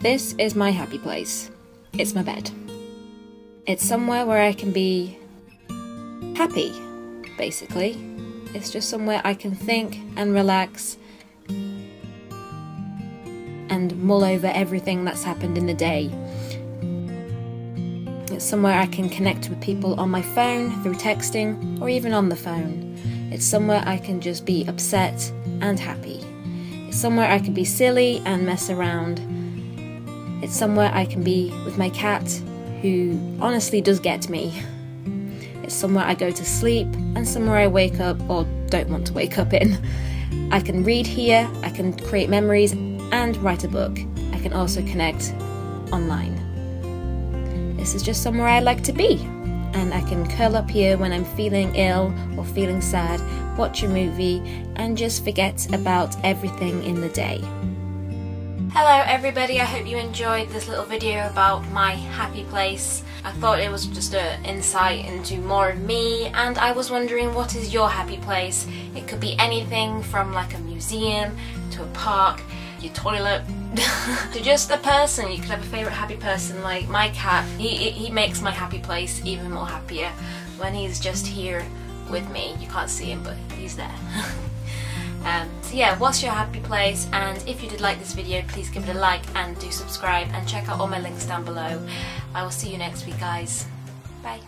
This is my happy place. It's my bed. It's somewhere where I can be happy, basically. It's just somewhere I can think and relax and mull over everything that's happened in the day. It's somewhere I can connect with people on my phone, through texting, or even on the phone. It's somewhere I can just be upset and happy. It's somewhere I can be silly and mess around. It's somewhere I can be with my cat, who honestly does get me. It's somewhere I go to sleep and somewhere I wake up or don't want to wake up in. I can read here, I can create memories and write a book. I can also connect online. This is just somewhere I like to be. And I can curl up here when I'm feeling ill or feeling sad, watch a movie, and just forget about everything in the day. Hello everybody, I hope you enjoyed this little video about my happy place. I thought it was just an insight into more of me and I was wondering what is your happy place? It could be anything from like a museum to a park, your toilet, to just a person. You could have a favourite happy person like my cat. He, he makes my happy place even more happier when he's just here with me. You can't see him but he's there. Um, so yeah, what's your happy place? And if you did like this video, please give it a like and do subscribe and check out all my links down below. I will see you next week, guys. Bye.